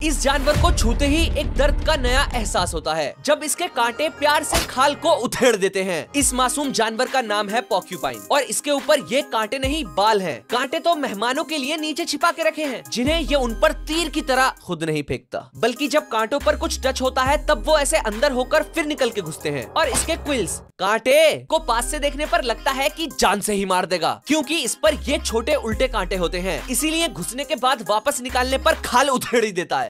इस जानवर को छूते ही एक दर्द का नया एहसास होता है, जब इसके कांटे प्यार से खाल को उथेड़ देते हैं। इस मासूम जानवर का नाम है पॉक्यूपाइन और इसके ऊपर ये कांटे नहीं, बाल हैं। कांटे तो मेहमानों के लिए नीचे छिपा के रखे हैं, जिन्हें ये उन पर तीर की तरह खुद नहीं फेंकता। बल्कि जब कांटों पर कुछ टच होता है, तब वो ऐसे अंदर होकर फिर निकल के घुसते हैं। और इसके क्विल्स कांटे को पास से देखने पर लगता है कि जान से ही मार देगा, क्योंकि इस पर ये छोटे उल्टे कांटे होते हैं। इसीलिए घुसने के बाद वापस निकालने पर खाल उधेड़ ही देता है।